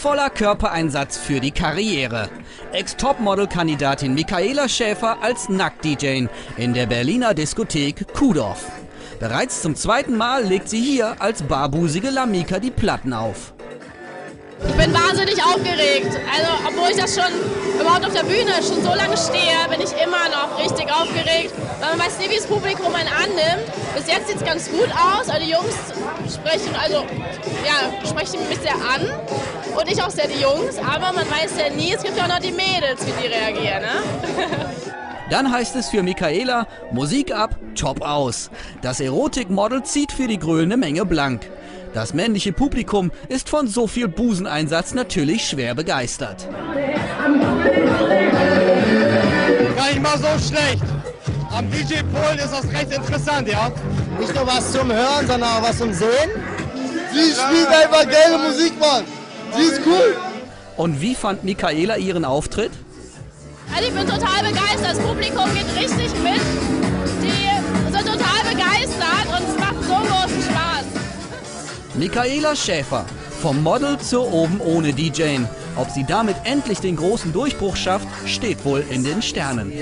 Voller Körpereinsatz für die Karriere. Ex-Topmodel-Kandidatin Michaela Schäfer als Nackt-DJ in der Berliner Diskothek Kuhdorf. Bereits zum zweiten Mal legt sie hier als barbusige Lamika die Platten auf. Ich bin wahnsinnig aufgeregt. Also, obwohl ich das schon überhaupt auf der Bühne schon so lange stehe, bin ich immer noch richtig aufgeregt. Weil man weiß nie, wie das Publikum einen annimmt. Bis jetzt sieht es ganz gut aus. Also die Jungs sprechen, also, ja, sprechen mich sehr an. Und ich auch sehr die Jungs. Aber man weiß ja nie, es gibt ja auch noch die Mädels, wie die reagieren. Ne? Dann heißt es für Michaela, Musik ab, Top aus. Das Erotikmodel zieht für die grölende Menge blank. Das männliche Publikum ist von so viel Buseneinsatz natürlich schwer begeistert. Gar nicht mal so schlecht. Am DJ Polen ist das recht interessant, ja? Nicht nur was zum Hören, sondern auch was zum Sehen. Sie spielt einfach geile Musik, Mann. Sie ist cool. Und wie fand Michaela ihren Auftritt? Also ich bin total begeistert. Das Publikum geht richtig mit. Michaela Schäfer, vom Model zur oben ohne DJing. Ob sie damit endlich den großen Durchbruch schafft, steht wohl in den Sternen.